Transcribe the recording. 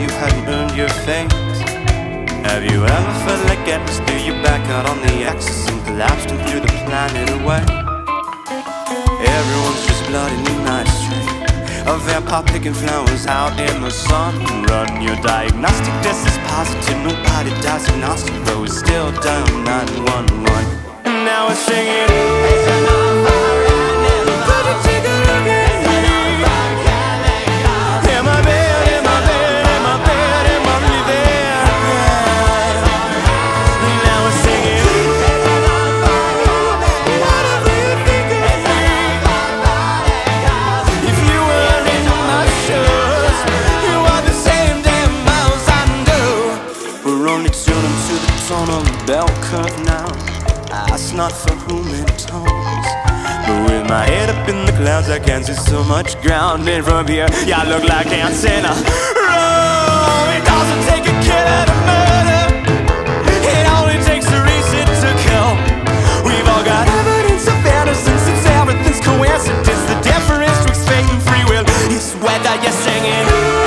you haven't earned your fate? Have you ever felt like getting threw your back out on the axis and collapsed and threw the planet away? Everyone's just blood in the night stream. A vampire picking flowers out in the sun. Run your diagnostic test is positive, nobody dies agnostic, though it's still done. That's not for whom it tones. But with my head up in the clouds, I can see so much ground. And from here, yeah, I look like dancing. Rome, it doesn't take a killer to murder. It only takes a reason to kill. We've all got evidence of innocence. It's everything's coincidence. The difference between fate and free will is whether you're singing.